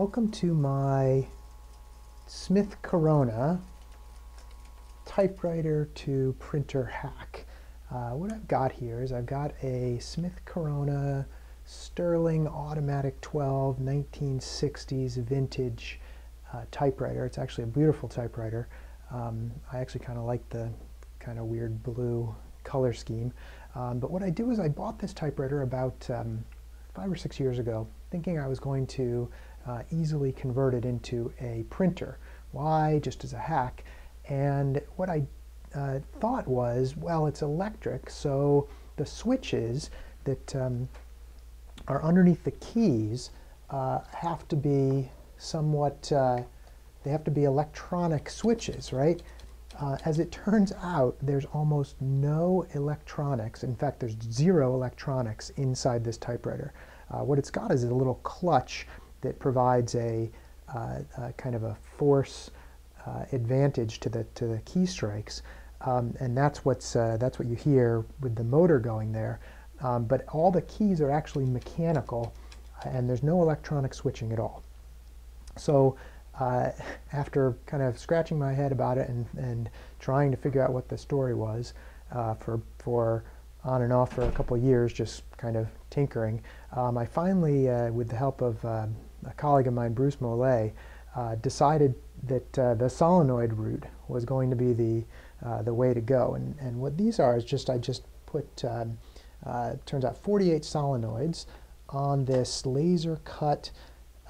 Welcome to my Smith Corona typewriter to printer hack. Uh, what I've got here is I've got a Smith Corona Sterling Automatic 12 1960s vintage uh, typewriter. It's actually a beautiful typewriter. Um, I actually kind of like the kind of weird blue color scheme. Um, but what I do is I bought this typewriter about um, five or six years ago thinking I was going to uh, easily converted into a printer. Why? Just as a hack. And what I uh, thought was, well, it's electric, so the switches that um, are underneath the keys uh, have to be somewhat, uh, they have to be electronic switches, right? Uh, as it turns out, there's almost no electronics. In fact, there's zero electronics inside this typewriter. Uh, what it's got is a little clutch that provides a, uh, a kind of a force uh, advantage to the to the key strikes, um, and that's what's uh, that's what you hear with the motor going there. Um, but all the keys are actually mechanical, and there's no electronic switching at all. So uh, after kind of scratching my head about it and, and trying to figure out what the story was uh, for for on and off for a couple years, just kind of tinkering, um, I finally, uh, with the help of um, a colleague of mine, Bruce Molay, uh, decided that uh, the solenoid route was going to be the uh, the way to go. And and what these are is just I just put um, uh, turns out 48 solenoids on this laser cut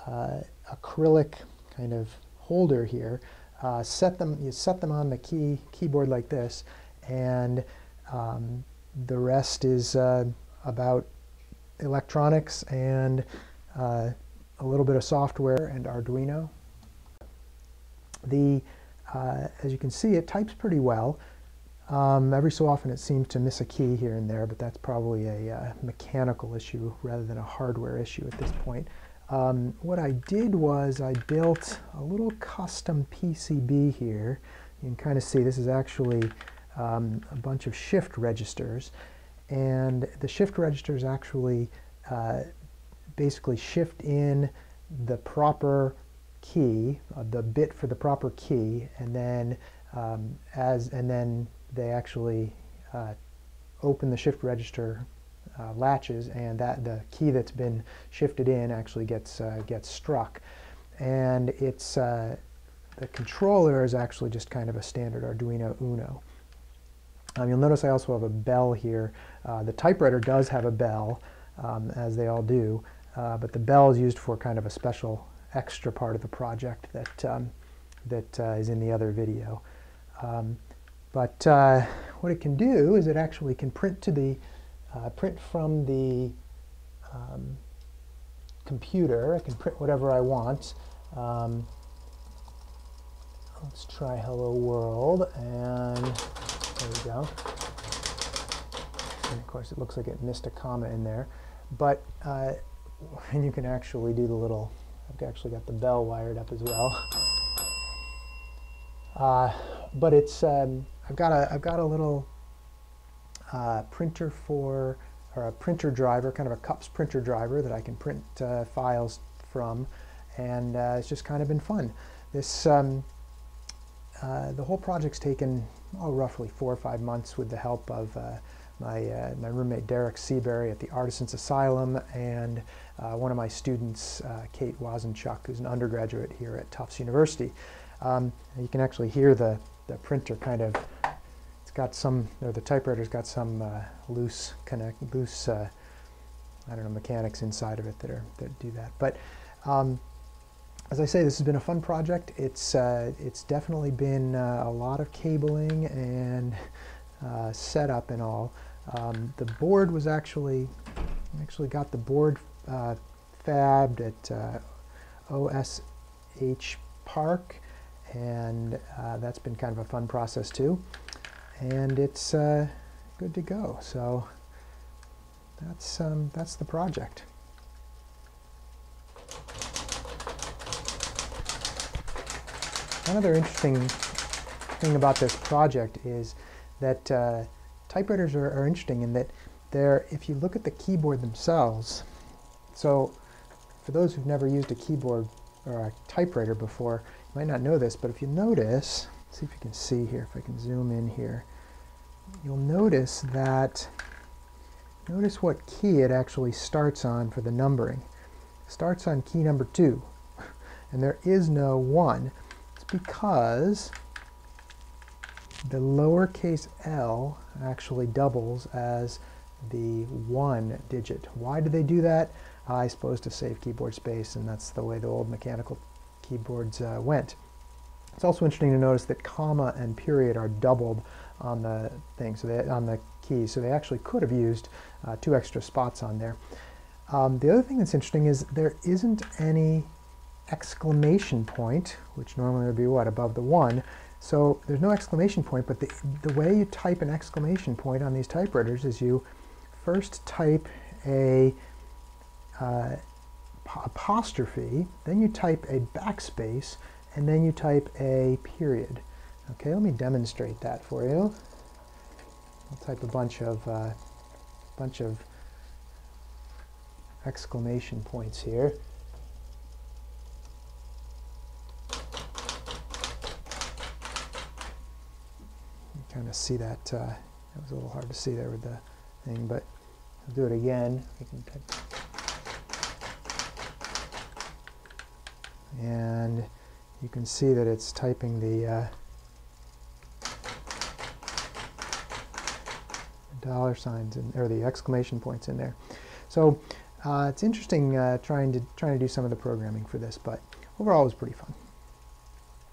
uh, acrylic kind of holder here. Uh, set them you set them on the key keyboard like this, and um, the rest is about electronics and a little bit of software and Arduino. The, uh, as you can see, it types pretty well. Um, every so often it seems to miss a key here and there, but that's probably a uh, mechanical issue rather than a hardware issue at this point. Um, what I did was I built a little custom PCB here. You can kind of see this is actually um, a bunch of shift registers. And the shift registers actually uh, basically shift in the proper key, uh, the bit for the proper key, and then um, as and then they actually uh, open the shift register uh, latches, and that the key that's been shifted in actually gets uh, gets struck, and it's uh, the controller is actually just kind of a standard Arduino Uno. Um, you'll notice I also have a bell here. Uh, the typewriter does have a bell, um, as they all do. Uh, but the bell is used for kind of a special extra part of the project that, um, that uh, is in the other video. Um, but uh, what it can do is it actually can print to the uh, print from the um, computer. I can print whatever I want. Um, let's try Hello World, and there we go. And of course, it looks like it missed a comma in there. But uh, and you can actually do the little, I've actually got the bell wired up as well. Uh, but it's, um, I've got a, I've got a little uh, printer for, or a printer driver, kind of a CUPS printer driver that I can print uh, files from, and uh, it's just kind of been fun. This, um, uh, the whole project's taken, oh, roughly four or five months with the help of uh, my, uh, my roommate Derek Seabury at the Artisans Asylum, and uh, one of my students, uh, Kate Wasynczuk, who's an undergraduate here at Tufts University. Um, you can actually hear the, the printer kind of, it's got some, or the typewriter's got some uh, loose, connect, loose, uh, I don't know, mechanics inside of it that, are, that do that. But um, as I say, this has been a fun project. It's, uh, it's definitely been a lot of cabling and setup and all. Um, the board was actually, actually got the board uh, fabbed at uh, OSH Park, and uh, that's been kind of a fun process too. And it's uh, good to go. So that's um, that's the project. Another interesting thing about this project is that uh, typewriters are, are interesting in that they're, if you look at the keyboard themselves, so for those who've never used a keyboard or a typewriter before. You might not know this, but if you notice, see if you can see here, if I can zoom in here, you'll notice that, notice what key it actually starts on for the numbering. It starts on key number two, and there is no one. It's because the lowercase l actually doubles as the one digit. Why do they do that? I suppose to save keyboard space, and that's the way the old mechanical keyboards uh, went. It's also interesting to notice that comma and period are doubled on the thing, so they, on the key, so they actually could have used uh, two extra spots on there. Um, the other thing that's interesting is there isn't any exclamation point, which normally would be what, above the one. So there's no exclamation point, but the, the way you type an exclamation point on these typewriters is you first type a uh, apostrophe, then you type a backspace, and then you type a period. Okay, let me demonstrate that for you. I'll type a bunch of uh, bunch of exclamation points here. Kind of see that. Uh, that was a little hard to see there with the thing, but I'll do it again. And you can see that it's typing the uh, dollar signs in, or the exclamation points in there. So uh, it's interesting uh, trying to trying to do some of the programming for this, but overall it was pretty fun.